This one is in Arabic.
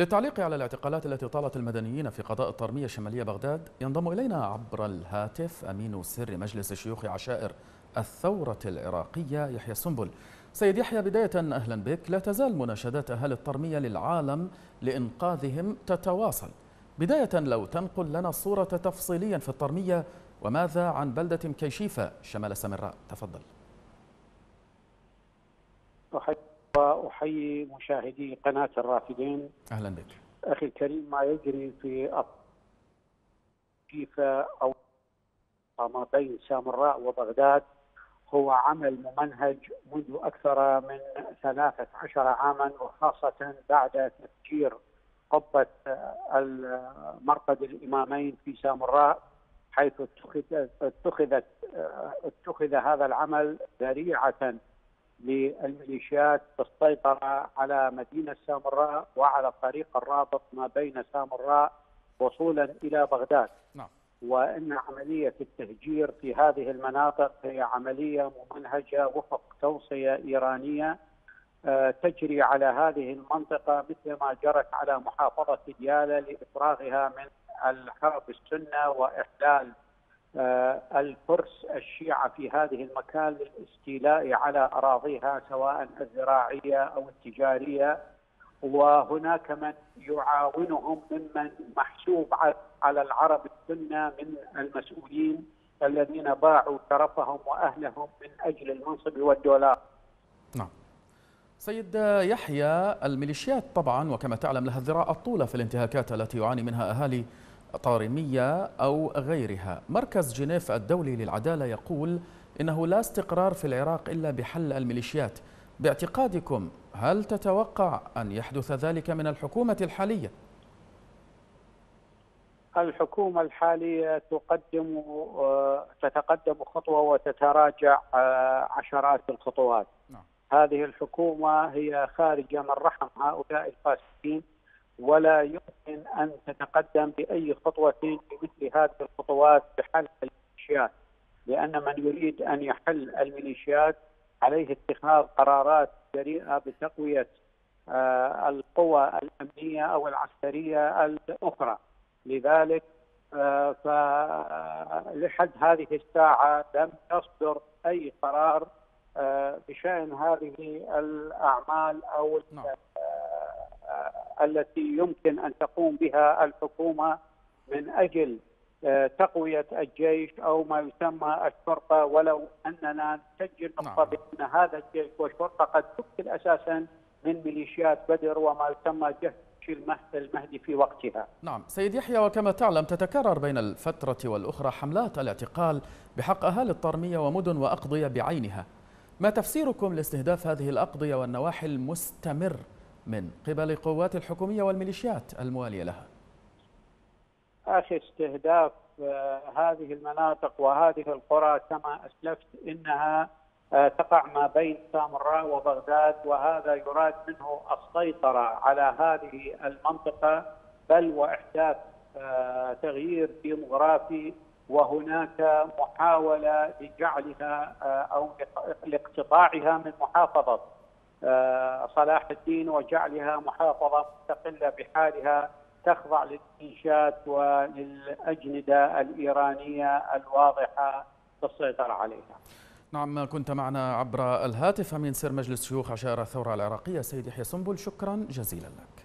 للتعليق على الاعتقالات التي طالت المدنيين في قضاء الطرمية شمالية بغداد ينضم إلينا عبر الهاتف أمين سر مجلس شيوخ عشائر الثورة العراقية يحيى السنبل. سيد يحيى بداية أهلا بك. لا تزال مناشدات أهل الطرمية للعالم لإنقاذهم تتواصل. بداية لو تنقل لنا صورة تفصيليا في الطرمية وماذا عن بلدة مكيشيفة شمال سامراء تفضل. وأحيي مشاهدي قناة الرافدين. أهلا بك. أخي الكريم ما يجري في كيف أو ما بين سامراء وبغداد هو عمل ممنهج منذ أكثر من ثلاثة عشر عاما وخاصة بعد تفجير قبة مرقد الإمامين في سامراء حيث اتخذت اتخذ هذا العمل ذريعة للميليشيات بالسيطرة على مدينة سامراء وعلى الطريق الرابط ما بين سامراء وصولا إلى بغداد نعم. وأن عملية التهجير في هذه المناطق هي عملية ممنهجة وفق توصية إيرانية آه، تجري على هذه المنطقة مثل ما جرت على محافظة ديالى لإفراغها من الحرب السنة وإحلال الفرس الشيعة في هذه المكان للاستيلاء على أراضيها سواء الزراعية أو التجارية. وهناك من يعاونهم ممن محسوب على العرب السنة من المسؤولين الذين باعوا شرفهم وأهلهم من أجل المنصب والدولار. نعم. سيد يحيى الميليشيات طبعا وكما تعلم لها الذراع الطولة في الانتهاكات التي يعاني منها أهالي طارمية أو غيرها مركز جنيف الدولي للعدالة يقول إنه لا استقرار في العراق إلا بحل الميليشيات باعتقادكم هل تتوقع أن يحدث ذلك من الحكومة الحالية؟ الحكومة الحالية تقدم تتقدم خطوة وتتراجع آه، عشرات الخطوات نعم. هذه الحكومة هي خارجة من رحم هؤلاء الفاسدين ولا يمكن أن تتقدم بأي خطوة بمثل هذه الخطوات بحل الميليشيات لأن من يريد أن يحل الميليشيات عليه اتخاذ قرارات جريئة بتقوية آه، القوى الأمنية أو العسكرية الأخرى لذلك آه، فلحد هذه الساعة لم يصدر أي قرار آه، بشأن هذه الأعمال أو نعم. التي يمكن أن تقوم بها الحكومة من أجل آه، تقوية الجيش أو ما يسمى الشرطة ولو أننا نسجل نقطة نعم. بأن هذا الجيش والشرطة قد تشكل أساسا من ميليشيات بدر وما يسمى جهش المهدي في وقتها. نعم، سيد يحيى وكما تعلم تتكرر بين الفترة والأخرى حملات الاعتقال بحق اهالي الطرميه ومدن وأقضية بعينها. ما تفسيركم لاستهداف هذه الأقضية والنواحي المستمر من قبل القوات الحكومية والميليشيات الموالية لها. أخي استهداف آه، هذه المناطق وهذه القرى كما أسلفت إنها آه، تقع ما بين سامراء وبغداد وهذا يراد منه السيطرة على هذه المنطقة بل وإحداث آه، تغيير ديموغرافي وهناك محاولة لجعلها أو لاقتطاعها من محافظة. صلاح الدين وجعلها محافظة مستقلة بحالها تخضع للإنشاد وللأجندة الإيرانية الواضحة بالسيطرة عليها. نعم كنت معنا عبر الهاتف من سر مجلس شيوخ عشائر الثورة العراقية سيد يحيى سنبل شكرا جزيلا لك.